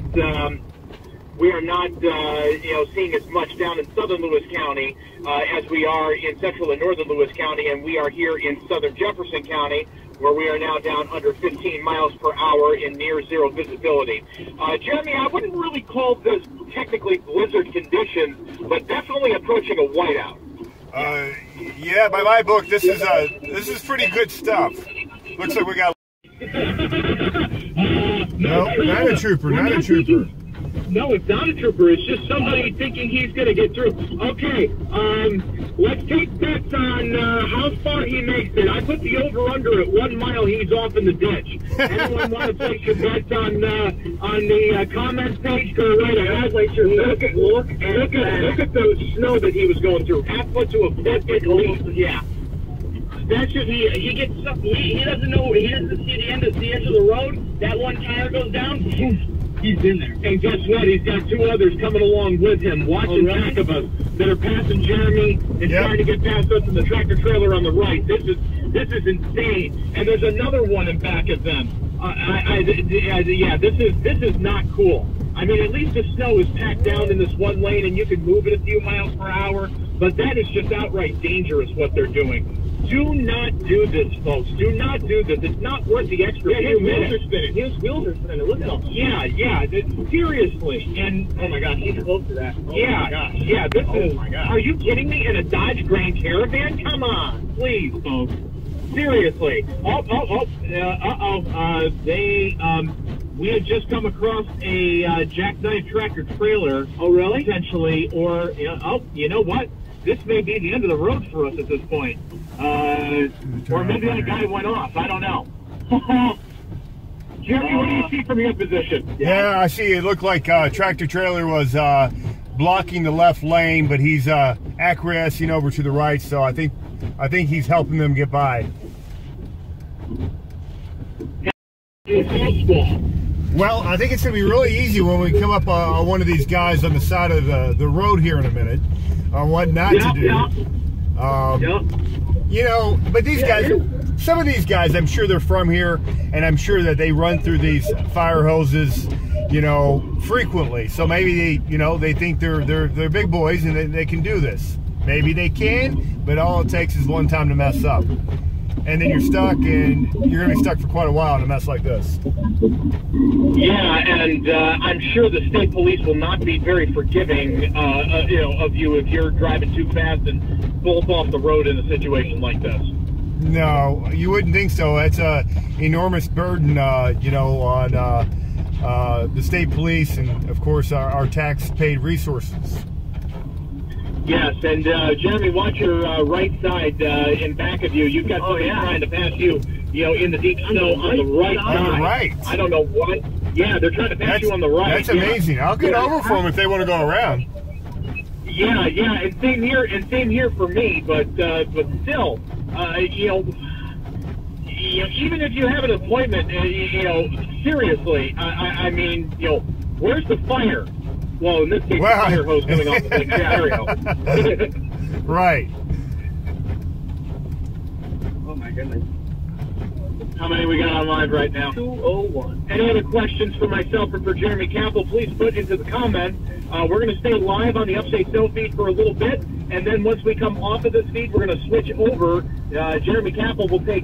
not. Um, we are not, uh, you know, seeing as much down in southern Lewis County uh, as we are in central and northern Lewis County, and we are here in southern Jefferson County, where we are now down under 15 miles per hour in near zero visibility. Uh, Jeremy, I wouldn't really call this technically blizzard conditions, but definitely approaching a whiteout. Uh, yeah, by my book, this is uh, this is pretty good stuff. Looks like we got. No, not a trooper, not a trooper. No, it's not a trooper. It's just somebody thinking he's going to get through. Okay, um, let's take bets on uh, how far he makes it. I put the over/under at one mile. He's off in the ditch. Anyone want to place your bets on uh, on the uh, comments page? Go right ahead. Place your look at look at look at look at the snow that he was going through. Half foot to a foot at least. Yeah. That's just he. He gets stuck. he, he doesn't know. He doesn't see the end of the edge of the road. That one tire goes down. He's in there. And guess what? He's got two others coming along with him, watching Oh, really? back of us that are passing Jeremy and Yep. trying to get past us in the tractor trailer on the right. This is this is insane. And there's another one in back of them. Uh, I, I, I, yeah, this is this is not cool. I mean, at least the snow is packed down in this one lane, and you can move it a few miles per hour. But that is just outright dangerous what they're doing. Do not do this, folks. Do not do this. It's not worth the extra Yeah, few his wheels minutes. are spinning. His wheels are spinning. Look at them. Yeah, yeah, seriously. And Oh my gosh, he's close to that. Oh yeah, my gosh. yeah, this Oh is. my gosh. Are you kidding me? In a Dodge Grand Caravan? Come on, please, folks. Seriously. Oh, oh, oh. Uh oh. Uh, they um. We had just come across a uh, jackknife tractor trailer. Oh, really? Potentially, or uh, oh, you know what? This may be the end of the road for us at this point. Uh, or maybe that guy went off. I don't know. Jeremy, what do you see from your position? Yeah, I see. It looked like uh, tractor trailer was uh, blocking the left lane, but he's uh, acquiescing over to the right. So I think I think he's helping them get by. Well, I think it's going to be really easy when we come up uh, on one of these guys on the side of the, the road here in a minute on what not Yeah, to do. Um, Yeah. You know, but these Yeah, guys, some of these guys, I'm sure they're from here, and I'm sure that they run through these fire hoses, you know, frequently. So maybe they, you know, they think they're they're they're big boys and they, they can do this. Maybe they can, but all it takes is one time to mess up, and then you're stuck, and you're gonna be stuck for quite a while in a mess like this. Yeah, and uh, I'm sure the state police will not be very forgiving, uh, uh, you know, of you if you're driving too fast and bolt off the road in a situation like this. No, you wouldn't think so. It's a enormous burden, uh, you know, on uh, uh, the state police and, of course, our, our tax-paid resources. Yes, and uh, Jeremy, watch your uh, right side uh, in back of you. You've got somebody trying to pass you, you know, in the deep snow on the right On the side. right. I don't know what. Yeah, they're trying to pass That's, you on the right. that's yeah. amazing. I'll get Yeah. over for them if they want to go around. Yeah, yeah, and same here, and same here for me. But uh, but still, uh, you know, you know, even if you have an appointment, uh, you, you know, seriously, I, I, I mean, you know, where's the fire? Well, in this case, the fire hose coming off the thing. Yeah, there we go. Right. Oh my goodness. How many we got on live right now? 201. Any other questions for myself or for Jeremy Kappell, please put into the comments. Uh, we're going to stay live on the Upstate Snow feed for a little bit, and then once we come off of this feed, we're going to switch over. Uh, Jeremy Kappell will take